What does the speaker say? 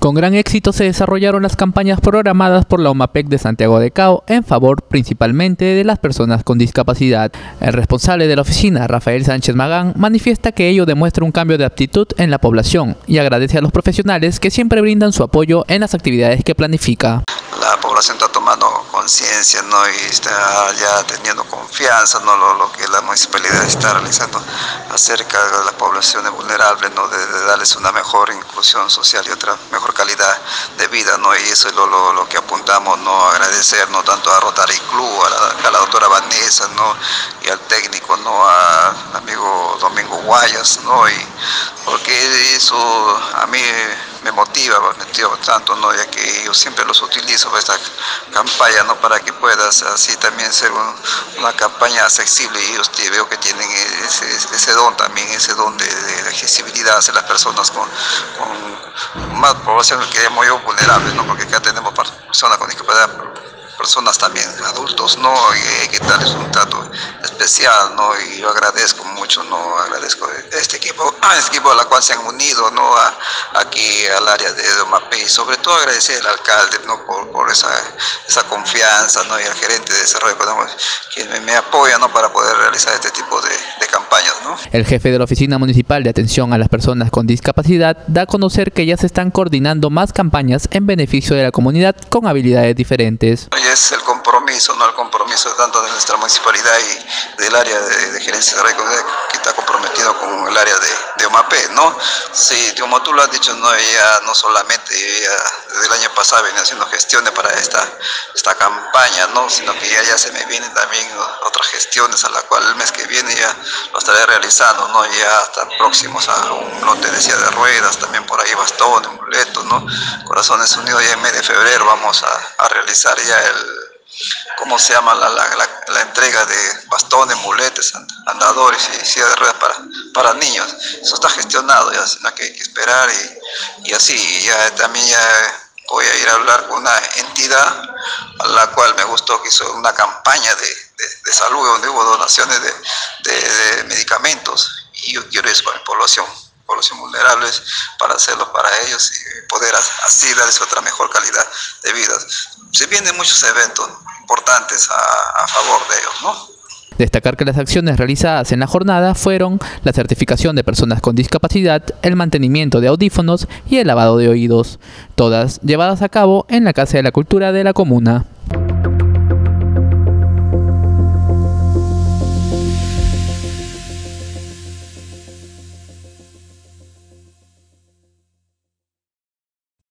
Con gran éxito se desarrollaron las campañas programadas por la OMAPEC de Santiago de Cao en favor principalmente de las personas con discapacidad. El responsable de la oficina, Rafael Sánchez Magán, manifiesta que ello demuestra un cambio de aptitud en la población y agradece a los profesionales que siempre brindan su apoyo en las actividades que planifica la población está tomando conciencia ¿no? y está ya teniendo confianza ¿no? lo, lo, que la municipalidad está realizando acerca de las poblaciones vulnerables, ¿no? de, darles una mejor inclusión social y otra mejor calidad de vida. ¿no? Y eso es lo, lo, lo que apuntamos, ¿no? agradecer ¿no? tanto a Rotary Club, a la, a doctora Vanessa ¿no? y al técnico, ¿no? al amigo Domingo Guayas, ¿no? y porque eso a mí me motiva, me motiva tanto, ¿no? ya que yo siempre los utilizo para esta campaña, ¿no? para que puedas así también ser una campaña accesible y ellos veo que tienen ese, don también, ese don de, accesibilidad hacia las personas con, más población que muy vulnerables, ¿no? porque acá tenemos personas con discapacidad personas también, adultos, ¿no? Y que darles un trato especial, ¿no? Y yo agradezco mucho, ¿no? Agradezco este equipo, este equipo a la cual se han unido, ¿no? A, aquí al área de Domape y sobre todo agradecer al alcalde, ¿no? Por, por esa, esa confianza, ¿no? Y al gerente de desarrollo, que me, me apoya, ¿no? Para poder realizar este tipo de, de campañas, ¿no? El jefe de la Oficina Municipal de Atención a las Personas con Discapacidad da a conocer que ya se están coordinando más campañas en beneficio de la comunidad con habilidades diferentes es el compromiso, no el compromiso tanto de nuestra municipalidad y del área de, de gerencia de que está comprometido con el área de, OMAP, ¿no? Sí, como tú lo has dicho, no, no solamente, ella desde el año pasado viene haciendo gestiones para esta, esta campaña, ¿no? Sino que ya, se me vienen también otras gestiones a la cual el mes que viene ya lo estaré realizando, ¿no? Ya están próximos a un lote de ruedas, también por ahí bastones, muletos, ¿no? Corazones Unidos ya en mes de febrero vamos a, a realizar ya el ¿cómo se llama? La, la, la, la, entrega de bastones, muletes, andadores y silla de ruedas para, para niños. Eso está gestionado, ya, sino que hay que esperar y, y así, ya también ya voy a ir a hablar con una entidad a la cual me gustó que hizo una campaña de, de, de salud donde hubo donaciones de, de, medicamentos y yo quiero eso para mi población población vulnerables para hacerlo para ellos y poder así darles otra mejor calidad de vida. Se vienen muchos eventos, importantes a, a favor de ellos, ¿no? Destacar que las acciones realizadas en la jornada fueron la certificación de personas con discapacidad, el mantenimiento de audífonos y el lavado de oídos, todas llevadas a cabo en la Casa de la Cultura de la Comuna.